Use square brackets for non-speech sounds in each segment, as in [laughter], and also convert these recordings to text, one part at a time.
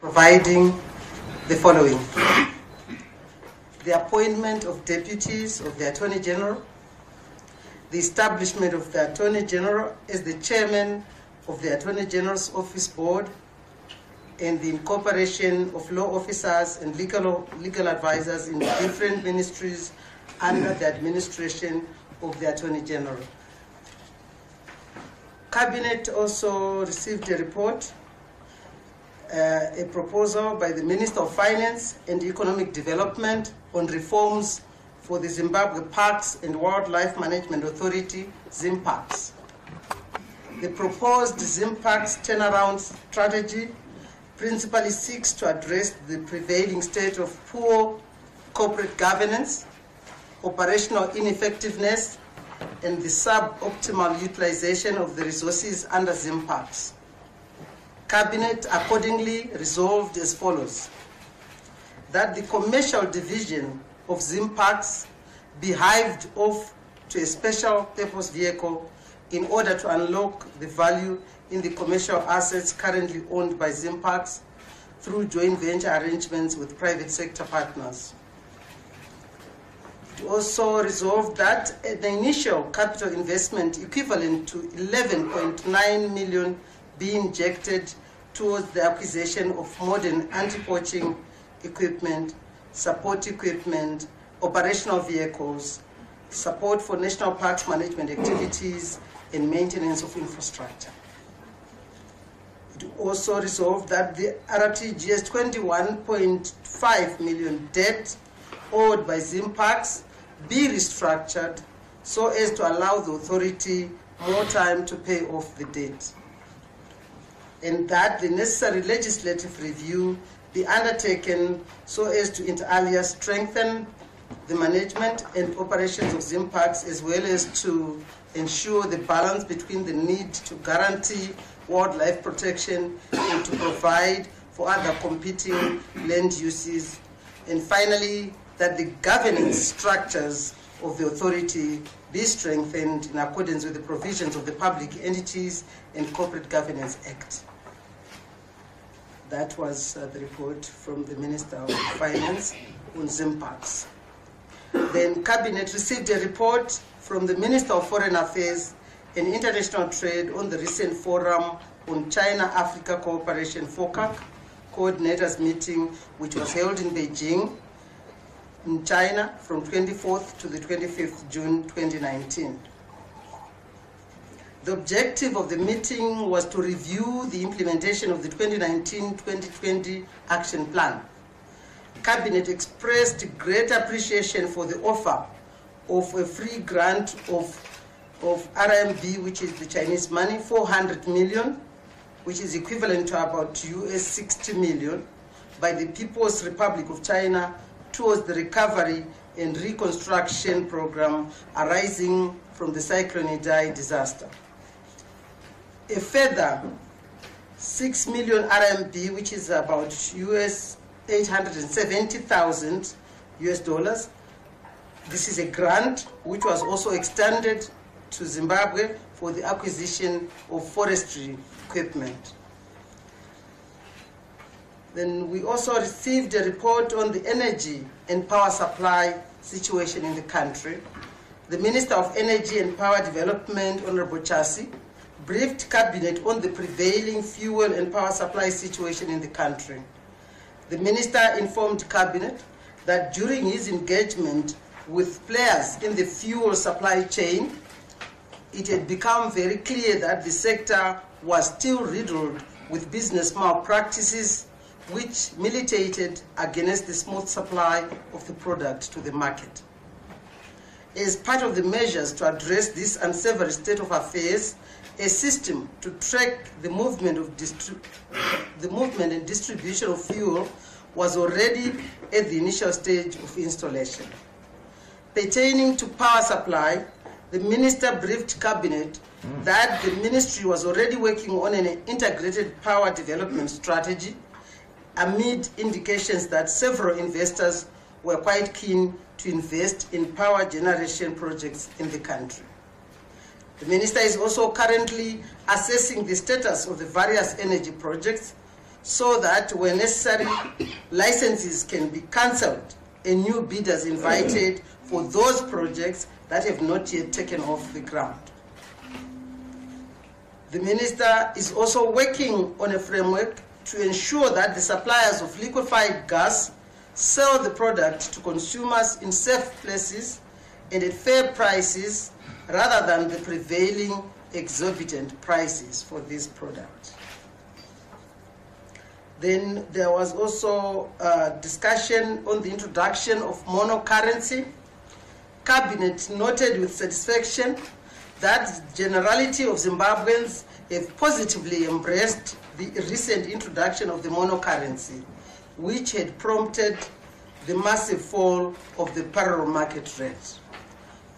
providing the following. The appointment of deputies of the Attorney General, the establishment of the Attorney General as the chairman of the Attorney General's Office Board, and the incorporation of law officers and legal, legal advisors in different ministries under the administration of the Attorney General. Cabinet also received a report, uh, a proposal by the Minister of Finance and Economic Development on reforms for the Zimbabwe Parks and Wildlife Management Authority, ZimParks. The proposed ZimParks turnaround strategy principally seeks to address the prevailing state of poor corporate governance, operational ineffectiveness, and the suboptimal utilization of the resources under ZimParks. Cabinet accordingly resolved as follows that the commercial division of ZimParks be hived off to a special purpose vehicle in order to unlock the value in the commercial assets currently owned by ZimParks through joint venture arrangements with private sector partners. It also resolved that the initial capital investment equivalent to 11.9 million be injected towards the acquisition of modern anti-poaching equipment, support equipment, operational vehicles, support for national parks management activities, and maintenance of infrastructure. It also resolved that the RTGS 21.5 million debt owed by ZimParks be restructured so as to allow the authority more time to pay off the debt. And that the necessary legislative review be undertaken so as to inter alia strengthen the management and operations of ZimParks as well as to ensure the balance between the need to guarantee wildlife protection and to provide for other competing land uses. And finally, that the governance structures of the authority be strengthened in accordance with the provisions of the Public Entities and Corporate Governance Act. That was uh, the report from the Minister of Finance on ZimParks. Then Cabinet received a report from the Minister of Foreign Affairs and International Trade on the recent forum on China-Africa Cooperation FOCAC coordinators meeting which was held in Beijing in China from 24th to the 25th June 2019. The objective of the meeting was to review the implementation of the 2019-2020 action plan. Cabinet expressed great appreciation for the offer of a free grant of, of RMB, which is the Chinese money, 400 million, which is equivalent to about US 60 million, by the People's Republic of China towards the recovery and reconstruction program arising from the Cyclone Idai disaster. A further 6 million RMB, which is about US 870,000 US dollars. This is a grant which was also extended to Zimbabwe for the acquisition of forestry equipment. Then we also received a report on the energy and power supply situation in the country. The Minister of Energy and Power Development, Honorable Chasi, briefed Cabinet on the prevailing fuel and power supply situation in the country. The Minister informed Cabinet that during his engagement with players in the fuel supply chain, it had become very clear that the sector was still riddled with business malpractices which militated against the smooth supply of the product to the market. As part of the measures to address this unsavory state of affairs, a system to track the movement, of the movement and distribution of fuel was already at the initial stage of installation. Pertaining to power supply, the minister briefed cabinet mm. that the ministry was already working on an integrated power development strategy amid indications that several investors were quite keen to invest in power generation projects in the country. The minister is also currently assessing the status of the various energy projects so that when necessary, [coughs] licenses can be cancelled and new bidders invited for those projects that have not yet taken off the ground. The minister is also working on a framework to ensure that the suppliers of liquefied gas sell the product to consumers in safe places and at fair prices rather than the prevailing exorbitant prices for this product. Then there was also a discussion on the introduction of monocurrency. Cabinet noted with satisfaction that the generality of Zimbabweans have positively embraced the recent introduction of the monocurrency, which had prompted the massive fall of the parallel market rate.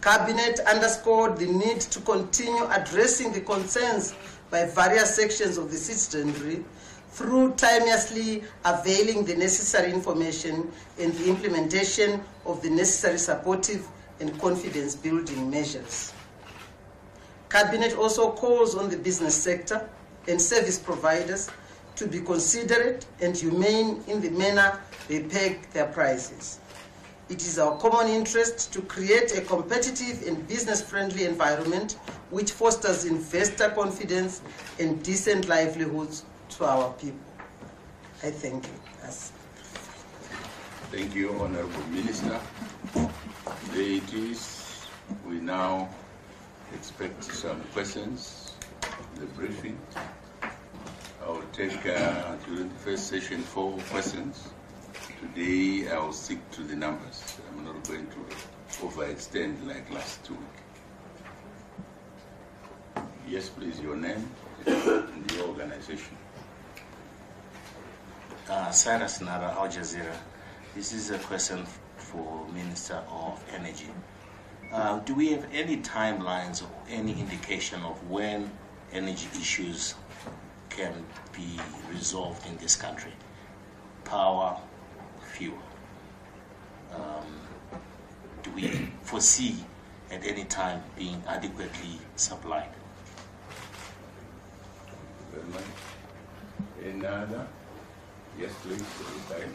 Cabinet underscored the need to continue addressing the concerns by various sections of the citizenry through timelessly availing the necessary information and the implementation of the necessary supportive and confidence building measures. Cabinet also calls on the business sector and service providers to be considerate and humane in the manner they peg their prices. It is our common interest to create a competitive and business-friendly environment which fosters investor confidence and decent livelihoods to our people. I thank you. That's Thank you, Honorable Minister. Ladies, we now expect some questions the briefing. I will take uh, during the first session four questions. Today I will stick to the numbers. I'm not going to overextend like last week. Yes, please, your name and organization. Uh, Cyrus Nara, Al Jazeera. This is a question for Minister of Energy. Uh, do we have any timelines or any indication of when energy issues can be resolved in this country? Power, fuel. Um, do we foresee at any time being adequately supplied? Very much. Any? Yes, please.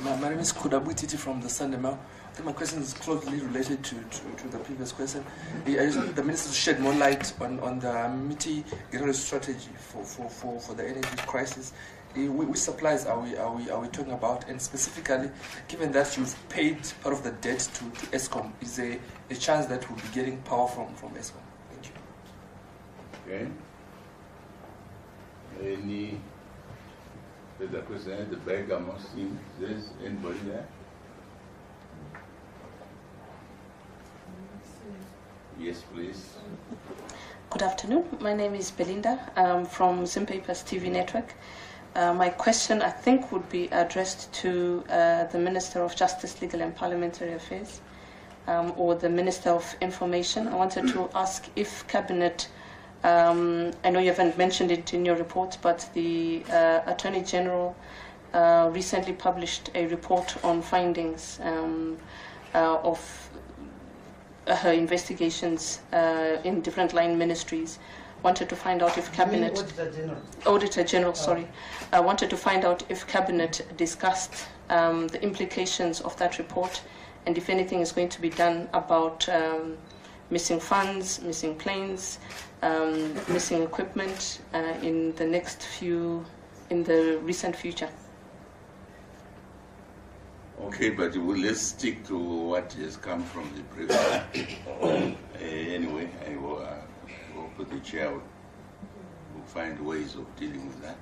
My, my name is Kudabu Titi from the Sunday Mail. I think my question is closely related to, to, to the previous question. I just want the minister to shed more light on, on the mitigated strategy for, for, for, for the energy crisis. Which supplies are we, are, we, are we talking about? And specifically, given that you've paid part of the debt to, to Eskom, is there a chance that we'll be getting power from, from Eskom? Thank you. Okay. Any further question at the back? I'm not seeing. There's anybody there? Yes, please. Good afternoon. My name is Belinda um, from Zimpapers TV Network. Uh, my question, I think, would be addressed to uh, the Minister of Justice, Legal and Parliamentary Affairs um, or the Minister of Information. I wanted to ask if Cabinet, um, I know you haven't mentioned it in your report, but the uh, Attorney General uh, recently published a report on findings um, uh, of her investigations uh, in different line ministries. Wanted to find out if cabinet Auditor General. Auditor General, sorry, I wanted to find out if cabinet discussed um, the implications of that report, and if anything is going to be done about um, missing funds, missing planes, um, missing equipment uh, in the next few, in the recent future. Okay, but we'll, let's stick to what has come from the previous. [coughs] uh, anyway, I will, uh, put the chair will will find ways of dealing with that.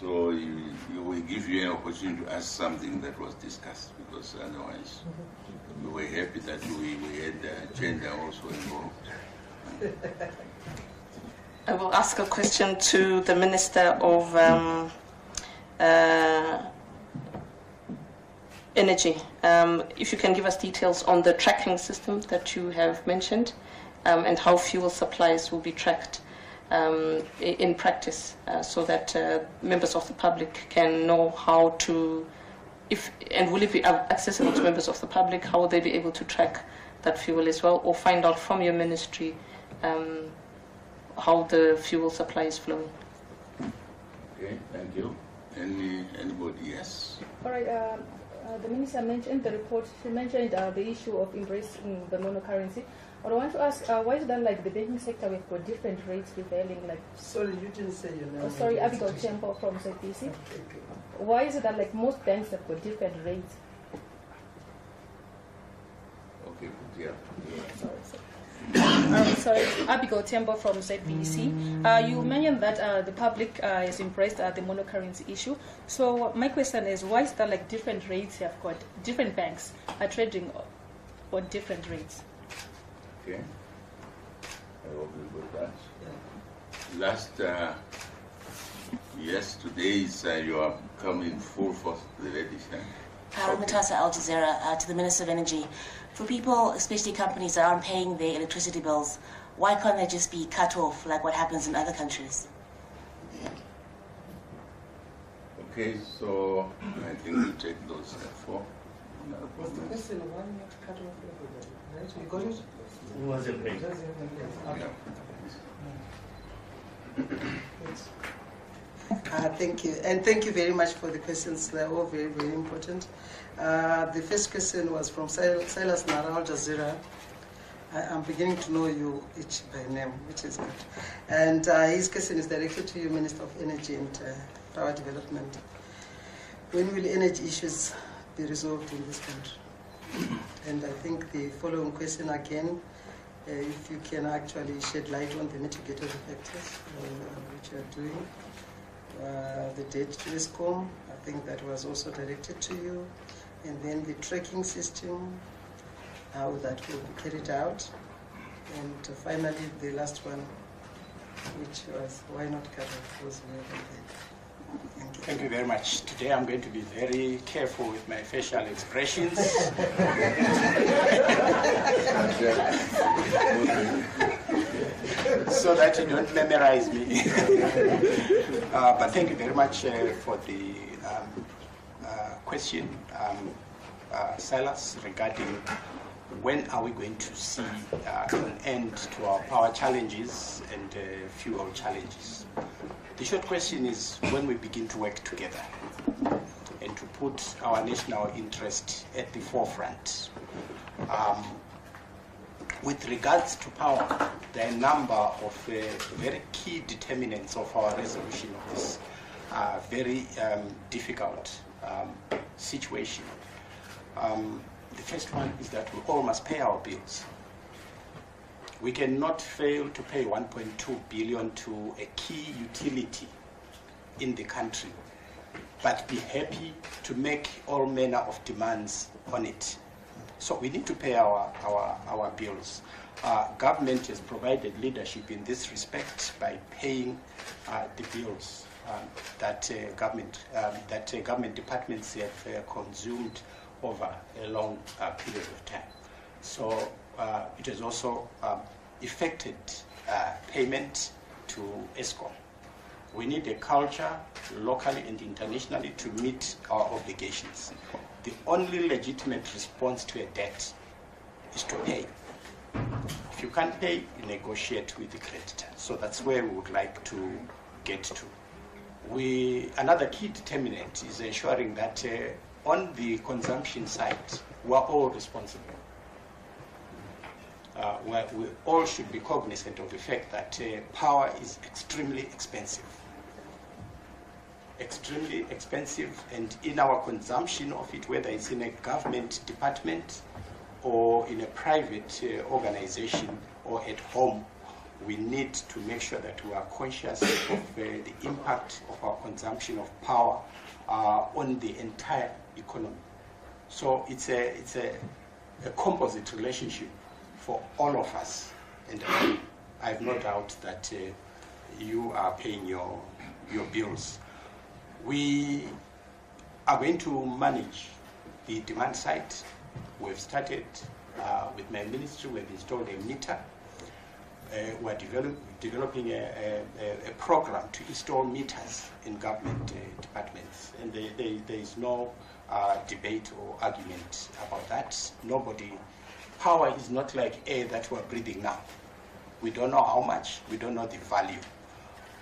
So you, you will give you an opportunity to ask something that was discussed because otherwise we were happy that we, we had the also involved. I will ask a question to the Minister of um, uh, Energy. Um, if you can give us details on the tracking system that you have mentioned um, and how fuel supplies will be tracked um, in practice uh, so that uh, members of the public can know how to, if and will it be accessible to members of the public, how will they be able to track that fuel as well or find out from your ministry um, how the fuel supply is flowing. Okay, thank you. Any anybody? Yes. All right. Uh, the minister mentioned the report. She mentioned uh, the issue of embracing the monocurrency. But I want to ask, uh, why is that like the banking sector we've got different rates prevailing? Like, Sorry, you didn't say your name. oh, sorry, Abigail Tembo from ZBC. Why is it that like most banks have got different rates? Okay, good, yeah. Sorry, sorry. Um, sorry, Abigail Tembo from ZBC. Uh, you mentioned that uh, the public uh, has embraced uh, the monocurrency issue. So my question is, why is that like different rates have got different banks are trading on different rates? Okay. I hope you got that. Last, uh, yes, today is uh, you are coming full force to the ladies. Huh? Uh, Matasa Al Jazeera uh, to the Minister of Energy. For people, especially companies that aren't paying their electricity bills, why can't they just be cut off like what happens in other countries? Okay, so I think we'll take those uh, four. Was the question why not cut off everybody? Right? You got it? Who was it, please? Yeah. Uh, thank you, and thank you very much for the questions. They're all very, very important. Uh, the first question was from Sil- Silas Nara Al Jazeera. I, I'm beginning to know you each by name, which is good. And uh, his question is directed to you, Minister of Energy and uh, Power Development. When will energy issues be resolved in this country? [coughs] And I think the following question again, uh, if you can actually shed light on the mitigating factors, uh, which you are doing uh, the debt to Eskom. I think that was also directed to you. And then the tracking system, how that will be carried out. And uh, finally, the last one, which was why not cover those who were. Thank you. Thank you very much. Today I'm going to be very careful with my facial expressions. [laughs] [laughs] [laughs] so that you don't memorize me. [laughs] uh, but thank you very much uh, for the um, uh, question, um, uh, Silas, regarding when are we going to see uh, an end to our power challenges and fuel challenges. The short question is when we begin to work together and to put our national interest at the forefront. Um, with regards to power, there are a number of uh, very key determinants of our resolution of this uh, very um, difficult um, situation. Um, the first one is that we all must pay our bills. We cannot fail to pay 1.2 billion to a key utility in the country, but be happy to make all manner of demands on it. So we need to pay our, our, our bills. Uh, government has provided leadership in this respect by paying uh, the bills um, that uh, government um, that uh, government departments have uh, consumed over a long uh, period of time. So it has also um, affected payment to Eskom. We need a culture, locally and internationally, to meet our obligations. The only legitimate response to a debt is to pay. If you can't pay, you negotiate with the creditor. So that's where we would like to get to. We, another key determinant is ensuring that uh, on the consumption side, we're all responsible. Uh, we all should be cognizant of the fact that uh, power is extremely expensive. Extremely expensive, and in our consumption of it, whether it's in a government department or in a private uh, organization or at home, we need to make sure that we are conscious of uh, the impact of our consumption of power uh, on the entire economy. So it's a, it's a, a composite relationship for all of us. And I, I have no doubt that uh, you are paying your, your bills. We are going to manage the demand side. We've started uh, with my ministry, we've installed a meter. Uh, we're develop, developing a, a, a, program to install meters in government uh, departments. And there, there, there is no uh, debate or argument about that. Nobody, power is not like air that we're breathing now. We don't know how much, we don't know the value.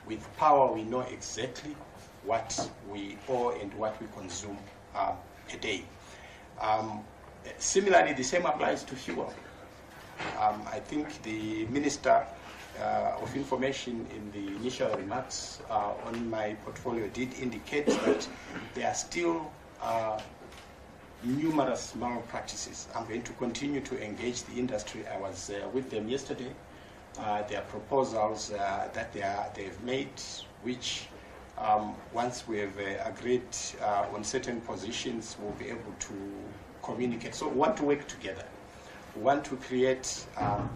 With power, we know exactly what we owe and what we consume uh, per day. Um, similarly, the same applies to fuel. Um, I think the Minister uh, of Information in the initial remarks uh, on my portfolio did indicate [coughs] that there are still uh, numerous malpractices. I'm going to continue to engage the industry. I was uh, with them yesterday. Uh, there are proposals uh, that they are, they've made, which um, once we have uh, agreed uh, on certain positions, we'll be able to communicate. So we want to work together. We want to create um,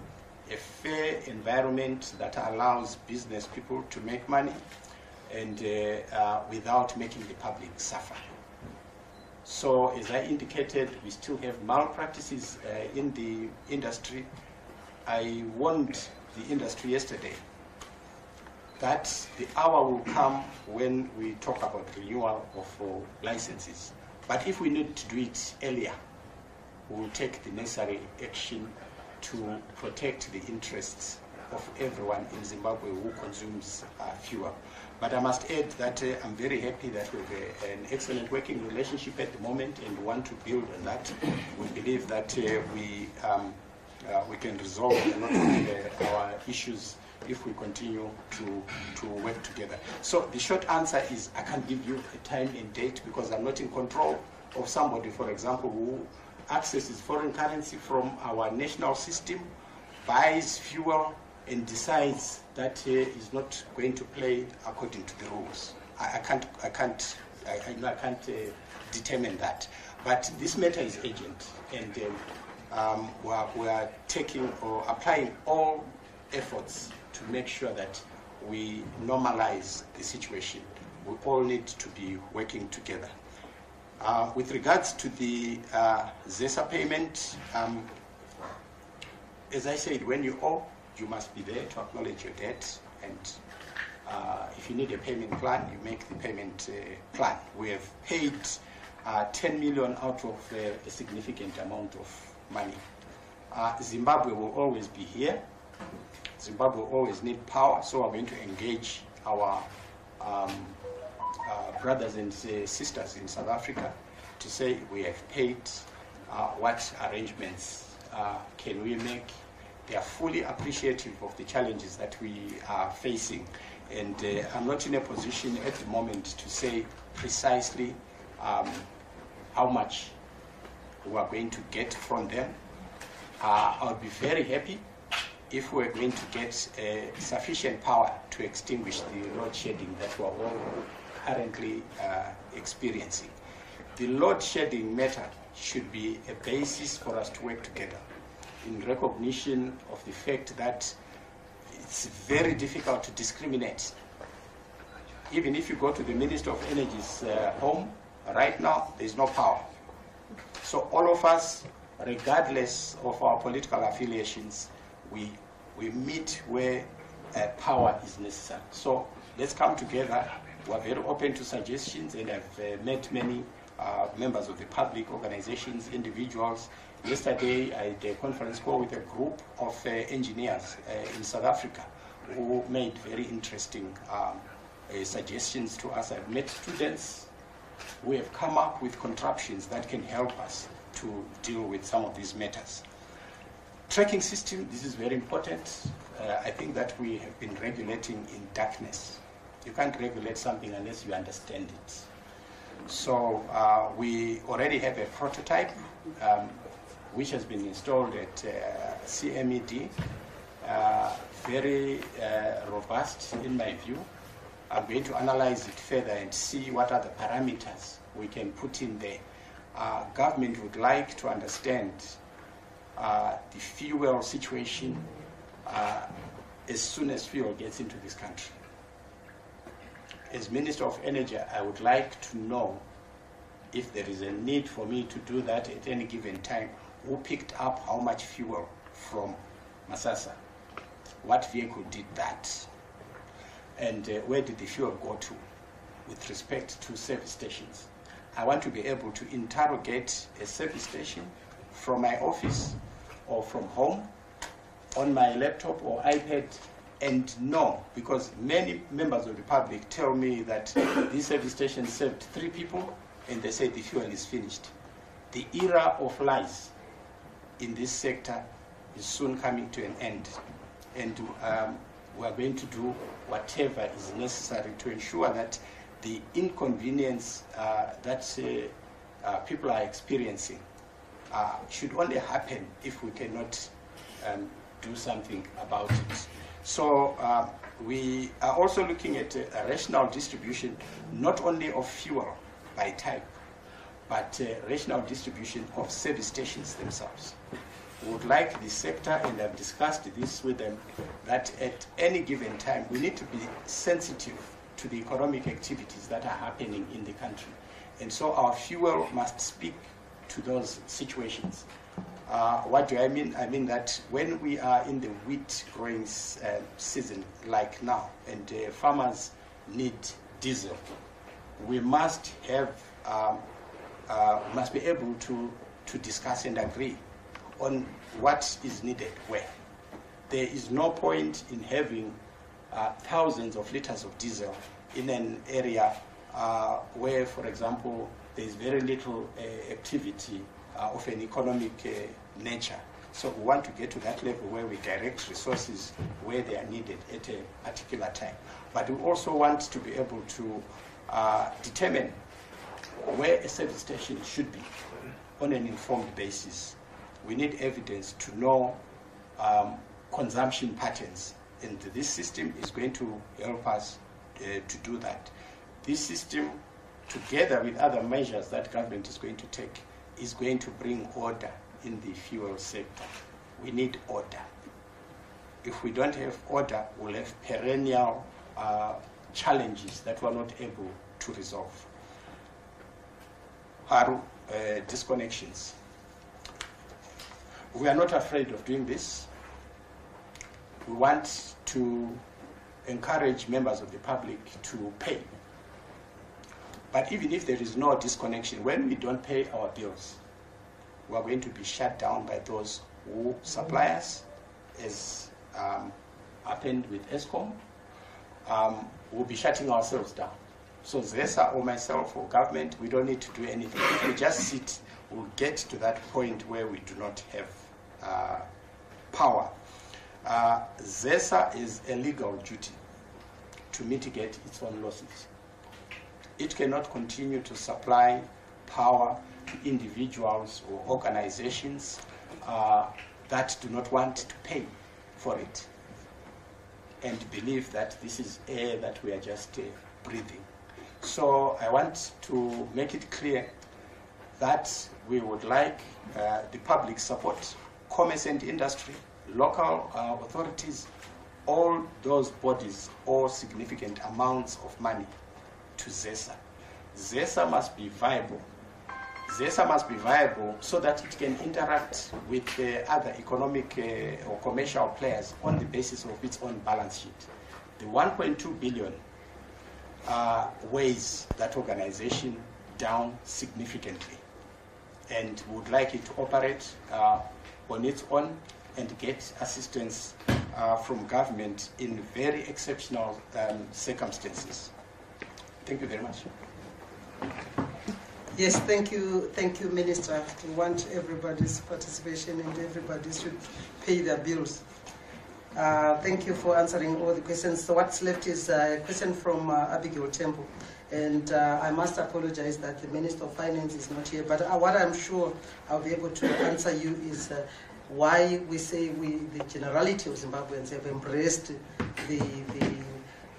a fair environment that allows business people to make money and uh, uh, without making the public suffer. So as I indicated, we still have malpractices uh, in the industry. I warned the industry yesterday that the hour will come when we talk about renewal of uh, licenses. But if we need to do it earlier, we will take the necessary action to protect the interests of everyone in Zimbabwe who consumes uh, fuel. But I must add that uh, I'm very happy that we have an excellent working relationship at the moment and want to build on that. We believe that uh, we, um, uh, we can resolve a lot of our issues if we continue to, to work together. So the short answer is I can't give you a time and date because I'm not in control of somebody, for example, who accesses foreign currency from our national system, buys fuel, and decides that uh, is not going to play according to the rules. I, I can't, I can't, I, I can't uh, determine that. But this matter is urgent, and um, um, we, are, we are taking or applying all efforts to make sure that we normalize the situation. We all need to be working together. Uh, with regards to the uh, ZESA payment, um, as I said, when you owe, you must be there to acknowledge your debt. And uh, if you need a payment plan, you make the payment uh, plan. We have paid uh, 10 million out of uh, a significant amount of money. Zimbabwe will always be here. Zimbabwe always need power, so we're going to engage our um, uh, brothers and uh, sisters in South Africa to say we have paid, uh, what arrangements uh, can we make. They are fully appreciative of the challenges that we are facing. And uh, I'm not in a position at the moment to say precisely um, how much we are going to get from them. Uh, I'll be very happy if we're going to get sufficient power to extinguish the load shedding that we're all currently uh, experiencing. The load shedding matter should be a basis for us to work together in recognition of the fact that it's very difficult to discriminate. Even if you go to the Minister of Energy's uh, home, right now, there's no power. So all of us, regardless of our political affiliations, we, we meet where uh, power is necessary. So let's come together we are very open to suggestions and I've uh, met many uh, members of the public, organizations, individuals. Yesterday, I had a conference call with a group of uh, engineers uh, in South Africa who made very interesting um, uh, suggestions to us. I've met students who have come up with contraptions that can help us to deal with some of these matters. Tracking system, this is very important. Uh, I think that we have been regulating in darkness. You can't regulate something unless you understand it. So uh, we already have a prototype um, which has been installed at uh, CMED, uh, very uh, robust in my view. I'm going to analyze it further and see what are the parameters we can put in there. Uh, government would like to understand uh, the fuel situation as soon as fuel gets into this country as Minister of Energy, I would like to know if there is a need for me to do that at any given time, who picked up how much fuel from Masasa? What vehicle did that? And uh, where did the fuel go to with respect to service stations? I want to be able to interrogate a service station from my office or from home on my laptop or iPad and no, because many members of the public tell me that this service station served three people and they say the fuel is finished. The era of lies in this sector is soon coming to an end. And um, we are going to do whatever is necessary to ensure that the inconvenience uh, that uh, uh, people are experiencing uh, should only happen if we cannot um, do something about it. So uh, we are also looking at a, a rational distribution, not only of fuel by type, but rational distribution of service stations themselves. We would like the sector, and I've discussed this with them, that at any given time we need to be sensitive to the economic activities that are happening in the country. And so our fuel must speak to those situations. Uh, what do I mean? I mean that when we are in the wheat growing uh, season, like now, and uh, farmers need diesel, we must have, um, uh, must be able to, to discuss and agree on what is needed where. There is no point in having uh, thousands of liters of diesel in an area uh, where, for example, there is very little uh, activity uh, of an economic uh, nature. So we want to get to that level where we direct resources where they are needed at a particular time. But we also want to be able to uh, determine where a service station should be on an informed basis. We need evidence to know um, consumption patterns, and this system is going to help us uh, to do that. This system, together with other measures that government is going to take, is going to bring order in the fuel sector. We need order. If we don't have order, we'll have perennial uh, challenges that we're not able to resolve. Haru, uh, disconnections. We are not afraid of doing this. We want to encourage members of the public to pay. But even if there is no disconnection, when we don't pay our bills, we are going to be shut down by those who supply us, as um, happened with Eskom. Um, we'll be shutting ourselves down. So ZESA or myself or government, we don't need to do anything. If we just sit, we'll get to that point where we do not have uh, power. Uh, ZESA is a legal duty to mitigate its own losses. It cannot continue to supply power to individuals or organizations uh, that do not want to pay for it and believe that this is air that we are just uh, breathing. So I want to make it clear that we would like uh, the public support, commerce and industry, local uh, authorities, all those bodies owe significant amounts of money to ZESA. ZESA must be viable. ZESA must be viable so that it can interact with uh, other economic uh, or commercial players on the basis of its own balance sheet. The 1.2 billion uh, weighs that organization down significantly and would like it to operate uh, on its own and get assistance uh, from government in very exceptional um, circumstances. Thank you very much. Yes, thank you, thank you, Minister. We want everybody's participation and everybody should pay their bills. Uh, thank you for answering all the questions. So what's left is a question from uh, Abigail Tembo. And uh, I must apologize that the Minister of Finance is not here, but uh, what I'm sure I'll be able to answer you is uh, why we say we, the generality of Zimbabweans have embraced the, the,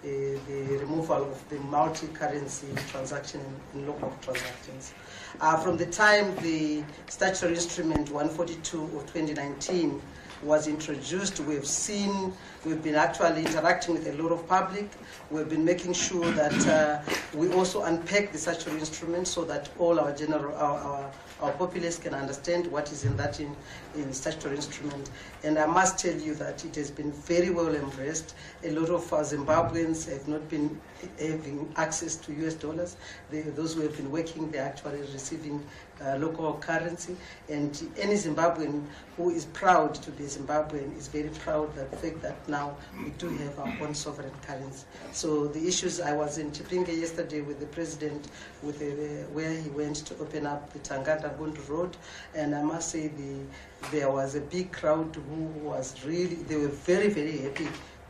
the removal of the multi-currency transaction in, local transactions. Uh, from the time the statutory instrument 142 of 2019 was introduced, we've seen, we've been actually interacting with a lot of public. We've been making sure that uh, we also unpack the statutory instrument so that all our general, our, our our populace can understand what is in that in, in statutory instrument. And I must tell you that it has been very well embraced. A lot of uh, Zimbabweans have not been having access to US dollars. They, those who have been working, they're actually receiving uh, local currency. And any Zimbabwean who is proud to be Zimbabwean is very proud that the fact that now we do have our own sovereign currency. So the issues, I was in Chipinge yesterday with the president with where he went to open up the Tanganda Ngundu Road. And I must say the, there was a big crowd who was really, they were very, very happy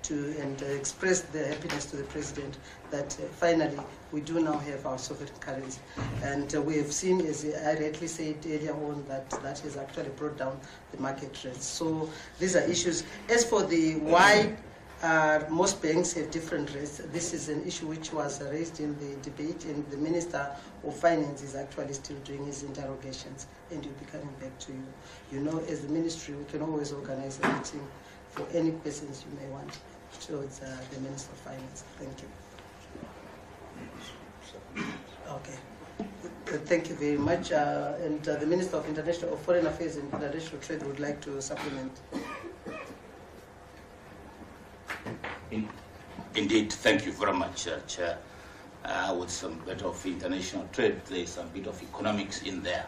to and uh, express their happiness to the president that uh, finally we do now have our sovereign currency. And uh, we have seen, as I rightly said earlier on, that that has actually brought down the market rates. So these are issues. As for the why uh, most banks have different rates, this is an issue which was raised in the debate, and the Minister of Finance is actually still doing his interrogations, and he'll be coming back to you. You know, as the ministry, we can always organize a meeting for any questions you may want towards uh, the Minister of Finance. Thank you. Okay. Uh, Thank you very much. Uh, and uh, the Minister of International of Foreign Affairs and International Trade would like to supplement. In- Indeed, thank you very much, uh, Chair. Uh, with some bit of international trade, there's some bit of economics in there.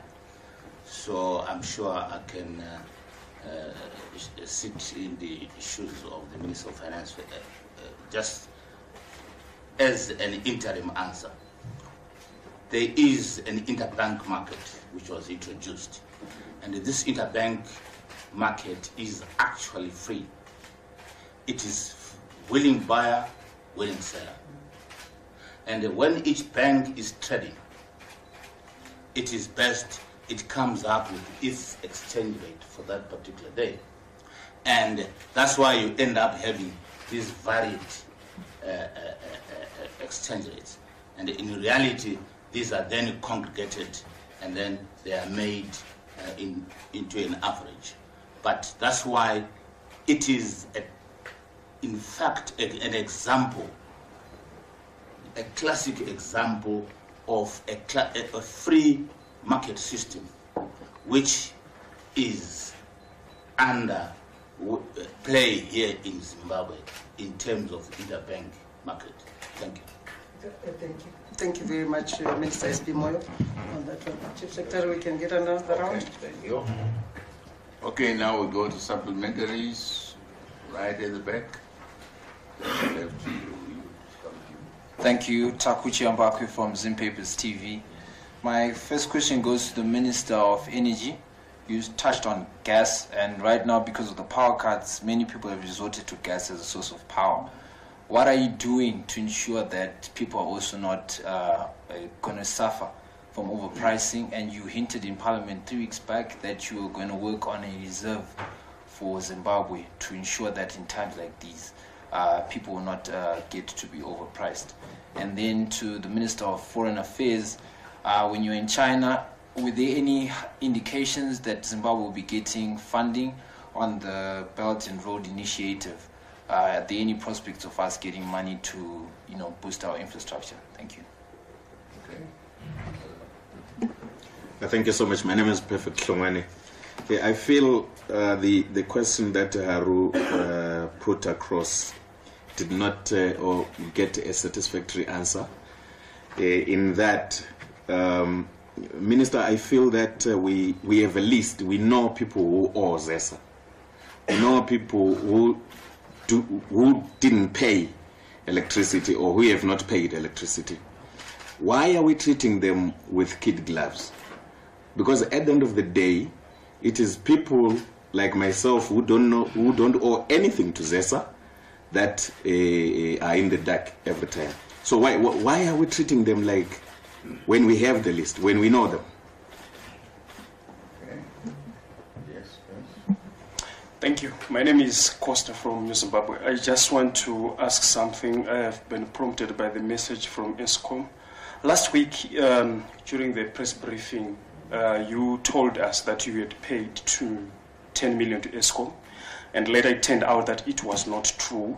So I'm sure I can uh, sit in the shoes of the Minister of Finance uh, uh, just as an interim answer. There is an interbank market which was introduced, and this interbank market is actually free it is willing buyer, willing seller. And when each bank is trading, it is best it comes up with its exchange rate for that particular day. And that's why you end up having these varied uh, uh, uh, uh, exchange rates. And in reality, these are then congregated and then they are made uh, in, into an average. But that's why it is a in fact a- an example, a classic example of a, a free market system which is under uh, play here in Zimbabwe in terms of interbank market. Thank you. Thank you. Thank you very much, uh, Minister S.B. Moyo, on that one. Chief Secretary, we can get another round. Thank you. Okay, now we go to supplementaries, right at the back. Left to you, you, come to you. Thank you, Takuchi Ambakwe from Zim Papers TV. My first question goes to the Minister of Energy. You touched on gas, and right now, because of the power cuts, many people have resorted to gas as a source of power. What are you doing to ensure that people are also not uh, going to suffer from overpricing? And you hinted in Parliament three weeks back that you were going to work on a reserve for Zimbabwe to ensure that in times like these, uh, people will not uh, get to be overpriced. And then to the Minister of Foreign Affairs, uh, when you're in China, were there any indications that Zimbabwe will be getting funding on the Belt and Road Initiative? Uh, are there any prospects of us getting money to, you know, boost our infrastructure? Thank you. Uh, Thank you so much. My name is Perfect Hlongwane. Yeah, I feel uh, the the question that Haru uh, put across did not uh, or get a satisfactory answer. Uh, in that, um, Minister, I feel that uh, we we have a list. We know people who owe ZESA. We know people who do, who didn't pay electricity or who have not paid electricity. Why are we treating them with kid gloves? because at the end of the day, it is people like myself who don't know, who don't owe anything to ZESA, that uh, are in the dark every time. So why why are we treating them like when we have the list, when we know them? Okay. Yes, yes. Thank you. My name is Costa from New Zimbabwe. I just want to ask something. I have been prompted by the message from Eskom. Last week, um, during the press briefing, uh, you told us that you had paid to 10 million to Eskom, and later it turned out that it was not true.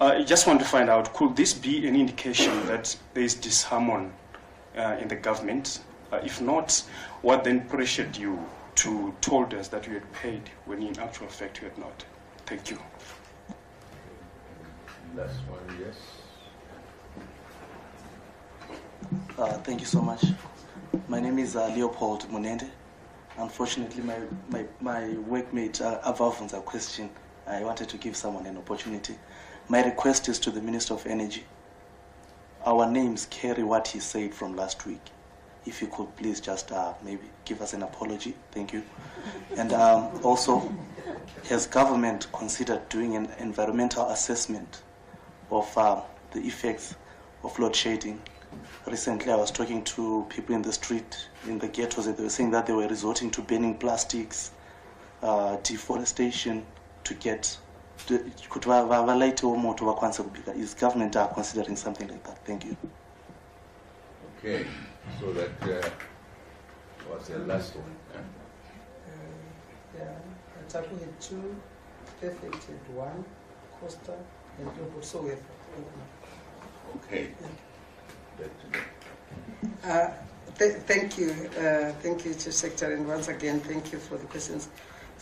Uh, I just want to find out could this be an indication that there is disharmony uh, in the government Uh, if not, what then pressured you to told us that you had paid when in actual fact you had not? Thank you. Last one, yes. Uh, thank you so much. My name is uh, Leopold Munhende. Unfortunately, my, my, my workmate uh, Avavun's a question. I wanted to give someone an opportunity. My request is to the Minister of Energy. Our names carry what he said from last week. If you could please just uh, maybe give us an apology. Thank you. And um, also, has government considered doing an environmental assessment of uh, the effects of load shedding recently I was talking to people in the street, in the ghettos, and they were saying that they were resorting to burning plastics, uh, deforestation to get kuti va- va- valaitewo moto vakwanise kubika is government are considering something like that thank you Okay, so that uh, was the last one. huh? Yeah, Taku had two, Perfect had one, Costa and Leopold Soweto. Okay. Back to the Uh, th- Thank you, uh, thank you, Chief Secretary, and once again, thank you for the questions.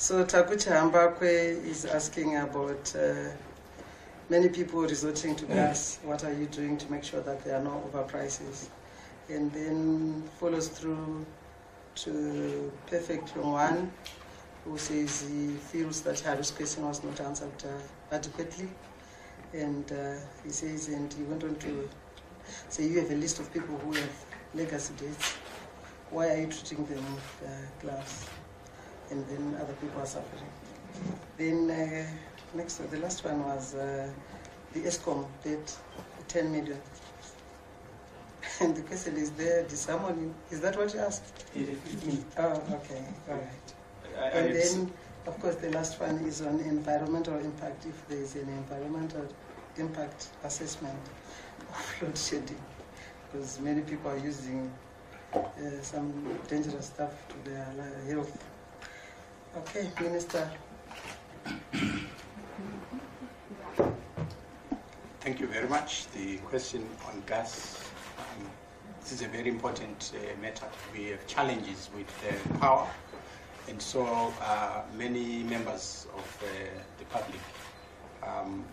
So Takuchi Hambakwe is asking about uh, many people resorting to gas. What are you doing to make sure that there are no overprices? And then follows through to Perfect Longwan, who says he feels that Haru's question was not answered uh, adequately. And uh, he says, and he went on to say, you have a list of people who have legacy debts. Why are you treating them with uh, gloves? And then other people are suffering. Then uh, next, the last one was uh, the Eskom debt, 10 million. [laughs] And the question is there, did someone, is that what you asked? Oh, okay, all right. I- I- And then, of course, the last one is on environmental impact, if there is an environmental impact assessment [laughs] of load shedding, because many people are using uh, some dangerous stuff to their health. Okay, Minister. Thank you very much. The question on gas, um, this is a very important uh, matter. We have challenges with uh, power, and so uh, many members of uh, the public um,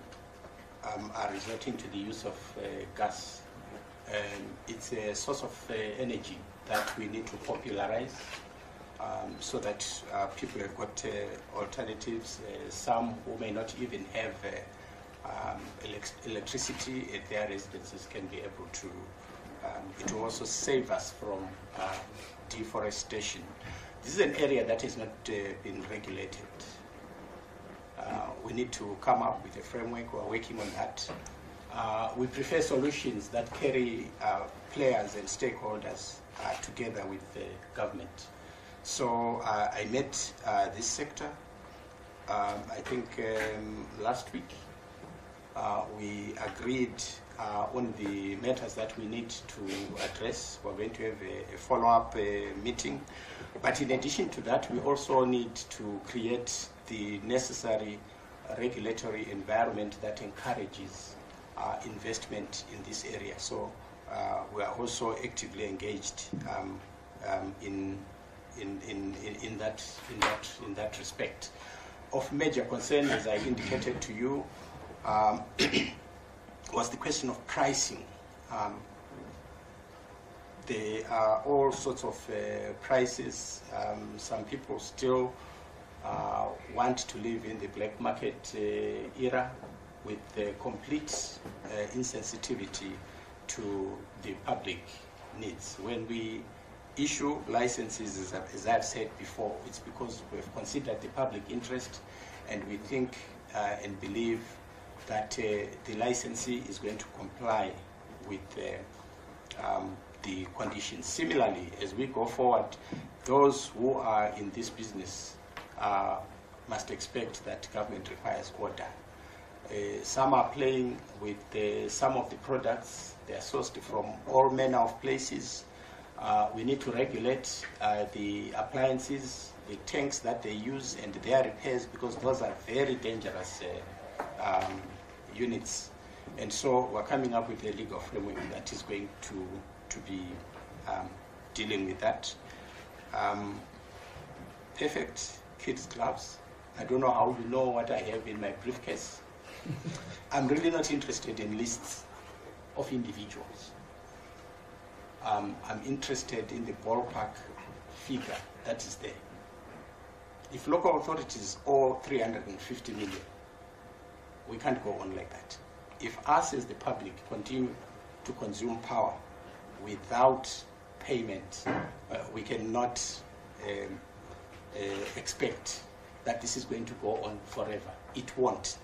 um, are resorting to the use of uh, gas. It's a source of uh, energy that we need to popularize um, so that uh, people have got uh, alternatives. Uh, some who may not even have uh, um, elec- electricity at their residences can be able to. Um, it will also save us from deforestation. This is an area that has not been regulated. Uh, we need to come up with a framework. We're working on that. Uh, we prefer solutions that carry uh, players and stakeholders together with the government. So uh, I met uh, this sector, um, I think um, last week. Uh, we agreed uh, on the matters that we need to address. We're going to have a, a follow-up uh, meeting. But in addition to that, we also need to create the necessary regulatory environment that encourages uh, investment in this area. So we are also actively engaged um, um, in, in, in, in, that, in, that, in that respect. Of major concern, as I indicated to you, um, [clears throat] was the question of pricing. Um, there are all sorts of uh, prices. Um, some people still uh, want to live in the black market uh, era with complete uh, insensitivity to the public needs. When we issue licenses, as, I've said before, it's because we've considered the public interest and we think uh, and believe that uh, the licensee is going to comply with uh, um, the conditions. Similarly, as we go forward, those who are in this business uh, must expect that government requires quota. Uh, some are playing with some of the products. They are sourced from all manner of places. Uh, we need to regulate uh, the appliances, the tanks that they use, and their repairs because those are very dangerous uh, um, units. And so we're coming up with a legal framework that is going to, to be um, dealing with that. Um, perfect kids gloves. I don't know how you know what I have in my briefcase. [laughs] I'm really not interested in lists of individuals. Um, I'm interested in the ballpark figure that is there. If local authorities owe 350 million, we can't go on like that. If us as the public continue to consume power without payment, uh, we cannot um, uh, expect that this is going to go on forever. It won't.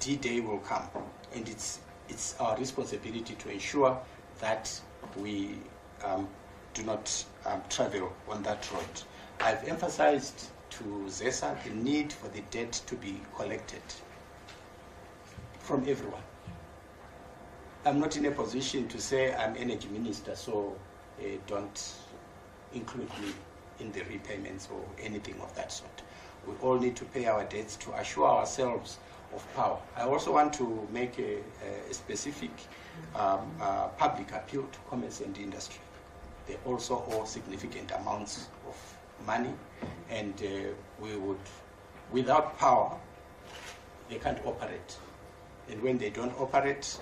D-Day will come, and it's, it's our responsibility to ensure that we um, do not um, travel on that road. I've emphasized to ZESA the need for the debt to be collected from everyone. I'm not in a position to say I'm energy minister, so uh, don't include me in the repayments or anything of that sort. We all need to pay our debts to assure ourselves of power. I also want to make a, a specific um, uh, public appeal to commerce and industry. They also owe significant amounts of money, and uh, we would, without power, they can't operate. And when they don't operate,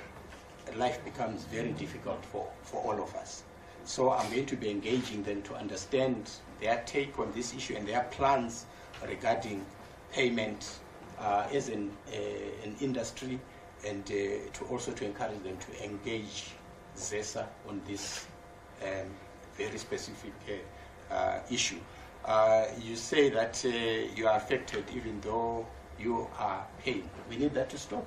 life becomes very difficult for, for all of us. So I'm going to be engaging them to understand their take on this issue and their plans regarding payment uh, as an, uh, an industry and uh, to also to encourage them to engage ZESA on this um, very specific uh, uh, issue. Uh, you say that you are affected even though you are paying. We need that to stop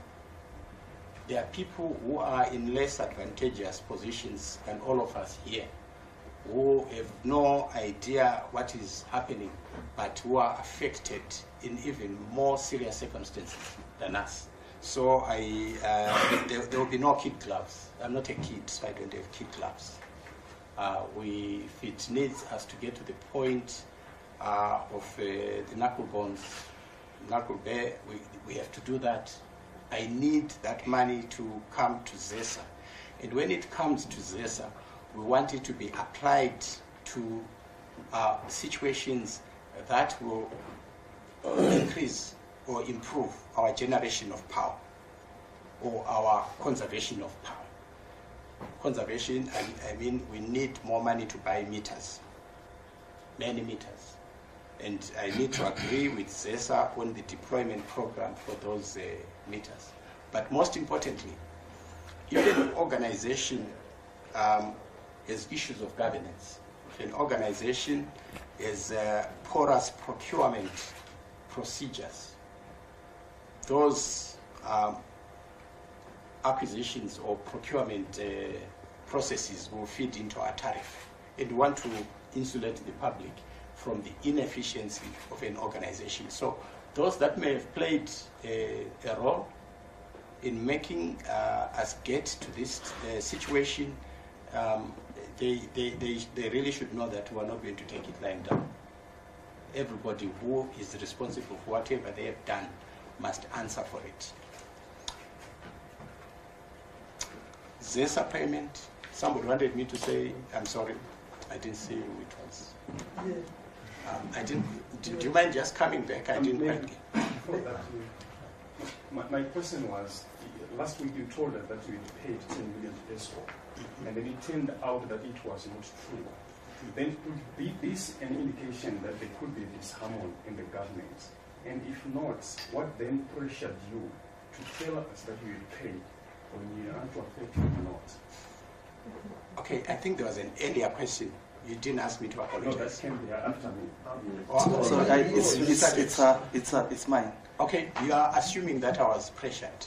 there are people who are in less advantageous positions than all of us here, who have no idea what is happening, but who are affected in even more serious circumstances than us. So I, uh, there, there, will be no kid gloves. I'm not a kid, so I don't have kid gloves. Uh, we, if it needs us to get to the point uh, of uh, the knuckle bones, knuckle bear, we, we have to do that I need that money to come to ZESA. And when it comes to ZESA, we want it to be applied to uh, situations that will increase or improve our generation of power or our conservation of power. Conservation, I, I mean, we need more money to buy meters, many meters. And I need to agree with ZESA on the deployment program for those uh, meters. But most importantly, even an organization um, has issues of governance. If an organization has uh, porous procurement procedures, those um, acquisitions or procurement uh, processes will feed into our tariff. And we want to insulate the public from the inefficiency of an organization. So those that may have played a, a role in making uh, us get to this uh, situation, um, they, they, they, they really should know that we're not going to take it lying down. Everybody who is responsible for whatever they have done must answer for it. ZESA payment, somebody wanted me to say, I'm sorry, I didn't see who it was. Yeah. Um, I didn't. Do, do, you mind just coming back? I um, didn't quite. Before that, my, my question was last week you told us that you paid 10 million to and then it turned out that it was not true. Then could be this an indication that there could be disharmony in the government? And if not, what then pressured you to tell us that you had paid when you actually paid or not? Okay, I think there was an earlier question you didn't ask me to apologize. No, that came after me. Oh, so, I, it's, it's, it's, uh, it's, uh, it's mine. Okay, you are assuming that I was pressured.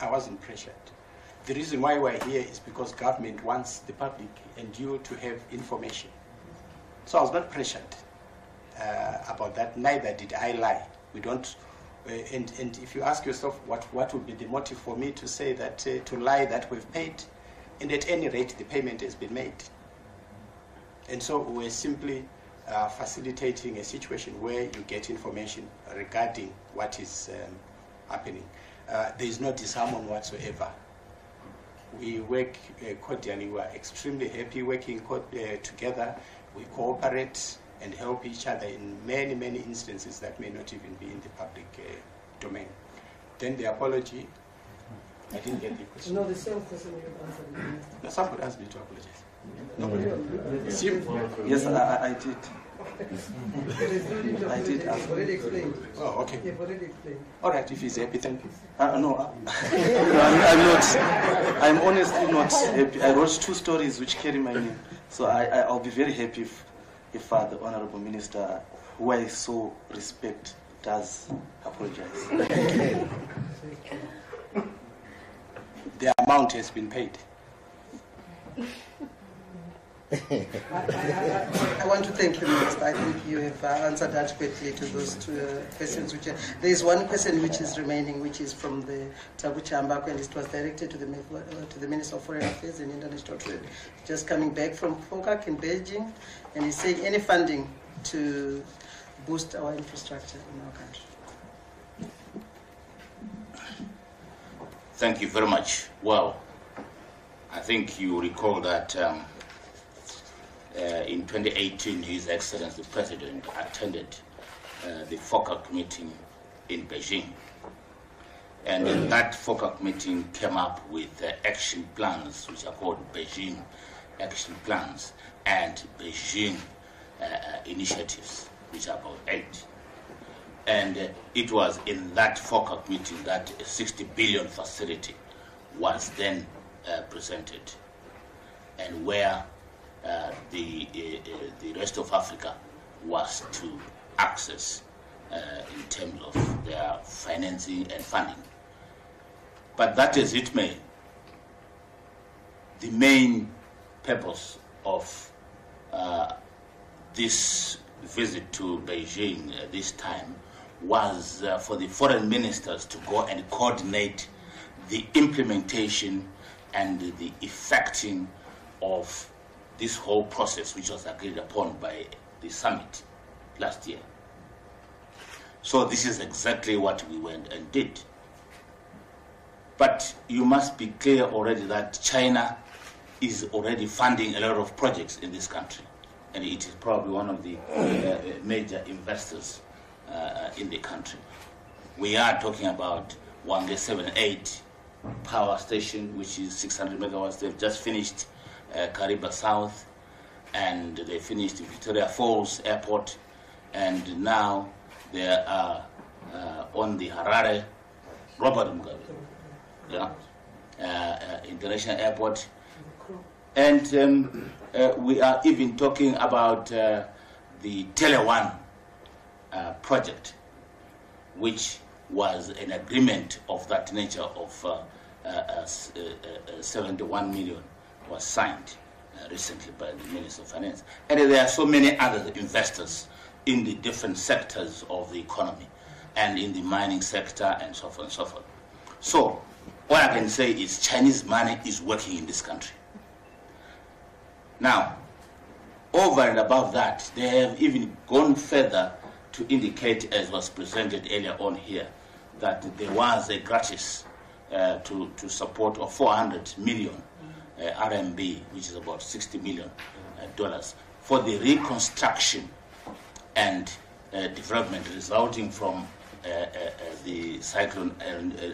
I wasn't pressured. The reason why we're here is because government wants the public and you to have information. So I was not pressured uh, about that. Neither did I lie. We don't. Uh, and, and if you ask yourself what, what would be the motive for me to say that, uh, to lie that we've paid, and at any rate the payment has been made. And so we're simply uh, facilitating a situation where you get information regarding what is um, happening. Uh, there is no disharmony whatsoever. We work uh, cordially. We are extremely happy working co- uh, together. We cooperate and help each other in many, many instances that may not even be in the public uh, domain. Then the apology. I didn't get the question. No, the same question you answered. No, somebody asked me to apologize. Nobody. Sim? Yes, I, I- I did. I did ask. You've already explained. Oh, okay. You've already explained. All right, if he's happy, thank you. Uh, no, uh, no, [laughs] I'm, I'm not. I'm honestly not happy. I wrote two stories which carry my name, so I, I, I'll be very happy if, if uh, the honorable minister, who I so respect, does apologize. [laughs] The amount has been paid. I want to thank you, Minister. I think you have uh, answered adequately to those two uh, questions. Which are, there is one question which is remaining, which is from the Tabuchi Ambako, and it was directed to the, uh, to the Minister of Foreign Affairs and International Trade. Just coming back from FOCAC in Beijing, and he's saying any funding to boost our infrastructure in our country. Thank you very much. Well, I think you recall that um, in 2018, His Excellency the President attended uh, the FOCAC meeting in Beijing. And in that FOCAC meeting came up with uh, action plans, which are called Beijing action plans and Beijing uh, uh, initiatives, which are about eight. And uh, it was in that FOCAC meeting that a 60 billion facility was then uh, presented, and where uh, the, uh, the rest of Africa was to access uh, in terms of their financing and funding. But that is it may, the main purpose of uh, this visit to Beijing this time was uh, for the foreign ministers to go and coordinate the implementation and the effecting of this whole process, which was agreed upon by the summit last year. So, this is exactly what we went and did. But you must be clear already that China is already funding a lot of projects in this country, and it is probably one of the uh, major investors uh, in the country. We are talking about Hwange 78 power station, which is 600 megawatts. They've just finished uh, Kariba South, and they finished Victoria Falls Airport, and now they are uh, on the Harare Robert Mugabe. Yeah, uh, uh, International Airport. And um, uh, we are even talking about the TelOne project, which was an agreement of that nature of uh, uh, uh, uh, uh, 71 million was signed uh, recently by the Minister of Finance. And there are so many other investors in the different sectors of the economy and in the mining sector and so forth and so forth. So, what I can say is Chinese money is working in this country. Now, over and above that, they have even gone further to indicate, as was presented earlier on here, that there was a gratis uh, to, to support of 400 million RMB, which is about 60 million uh, dollars, for the reconstruction and uh, development resulting from uh, uh, uh, the cyclone, uh, uh, uh,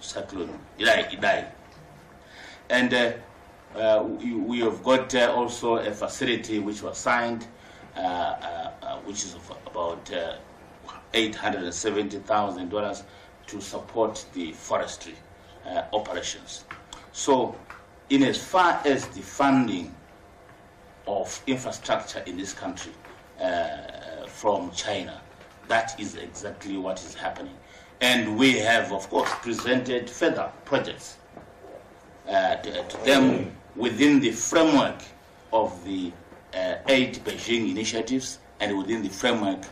cyclone Idai. Idai. And uh, uh, we, we have got uh, also a facility which was signed, uh, uh, uh, which is about uh, $870,000 to support the forestry uh, operations. So, in as far as the funding of infrastructure in this country uh, from China, that is exactly what is happening. And we have, of course, presented further projects uh, to, to them within the framework of the uh, eight Beijing initiatives and within the framework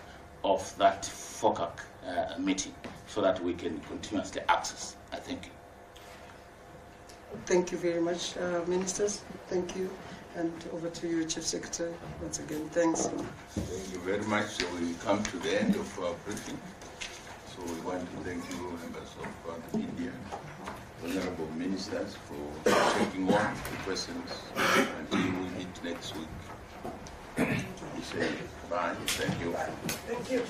of that FOCAC uh, meeting so that we can continuously access. I thank you. Thank you very much, uh, ministers. Thank you. And over to you, Chief Secretary. Once again, thanks. Thank you very much. So we come to the end of our briefing. So we want to thank you, members of uh, the media, honorable ministers for taking on the questions until we meet next week. We say bye. Thank you. Thank you.